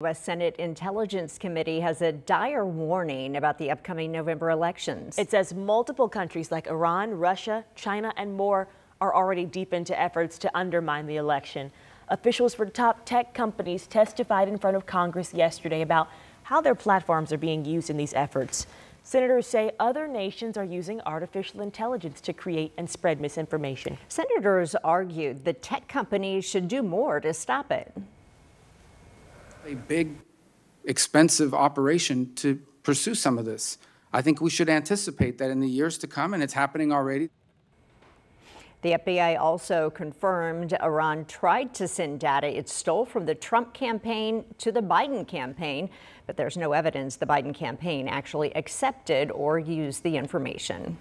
U.S. Senate Intelligence Committee has a dire warning about the upcoming November elections. It says multiple countries like Iran, Russia, China, and more are already deep into efforts to undermine the election. Officials for top tech companies testified in front of Congress yesterday about how their platforms are being used in these efforts. Senators say other nations are using artificial intelligence to create and spread misinformation. Senators argued the tech companies should do more to stop it. A big, expensive operation to pursue some of this. I think we should anticipate that in the years to come, and it's happening already. The FBI also confirmed Iran tried to send data it stole from the Trump campaign to the Biden campaign, but there's no evidence the Biden campaign actually accepted or used the information.